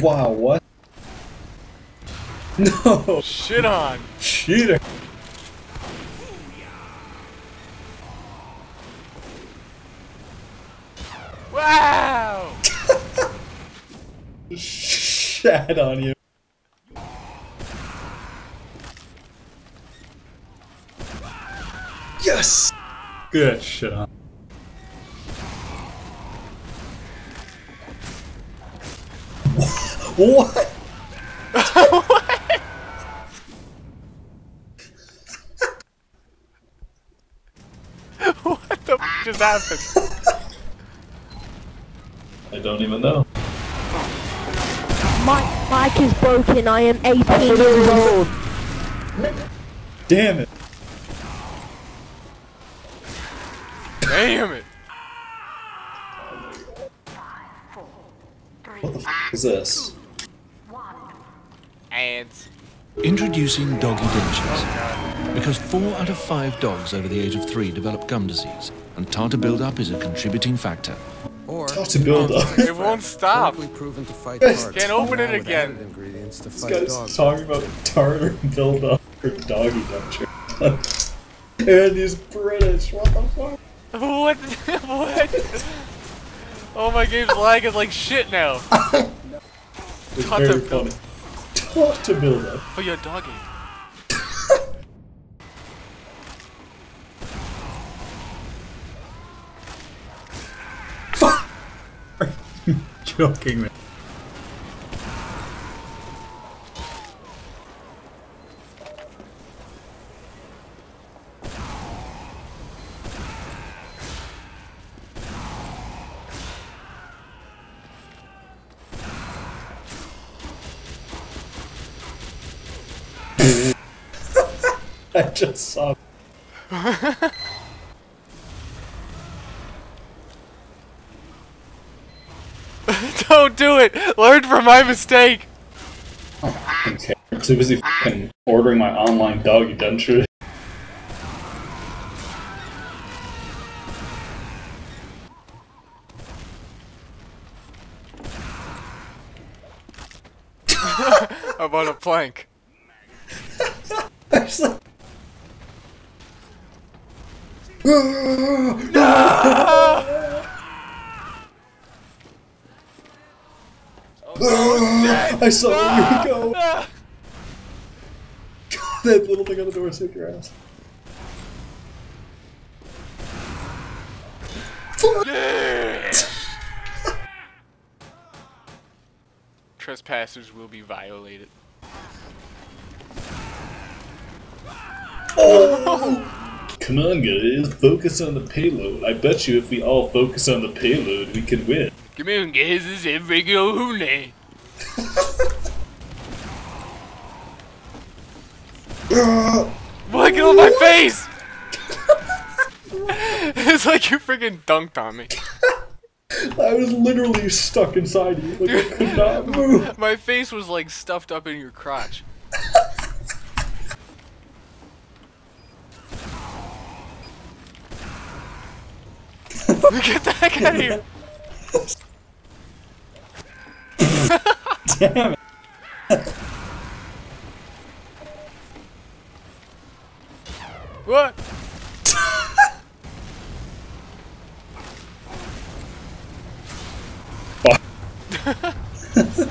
Wow, what? No! Shit on. Cheater! Wow! Shat on you. Yes! Good shit on. What? what what the f just happened? I don't even know. My mic is broken. I am 18 years old. Damn it! Damn it. What the f is this? Ants. Introducing doggy dentures. Because four out of five dogs over the age of three develop gum disease, and tartar buildup is a contributing factor. Or Tartar buildup. It won't stop. clinically proven to fight Guys, tartar. Can't open it again. Ingredients to This fight guy's dog. talking about tartar buildup for doggy denture. and he's British, what the fuck? What? what? Oh, my game's lagging like shit now. It's Tartar very funny. Tartar buildup. Oh, you're a doggy. Joking, man. I just saw. Don't do it! Learn from my mistake! I'm too busy ordering my online doggy denture. How about a plank? I was like, I saw where you go. That little thing on the door saved your ass. Trespassers will be violated. Come on, guys, focus on the payload. I bet you if we all focus on the payload, we can win. Come on, guys, this is regular. What? Get on my face! it's like you freaking dunked on me. I was literally stuck inside you, like I could not move. My face was like stuffed up in your crotch. Get the heck out of here! Damn it. What?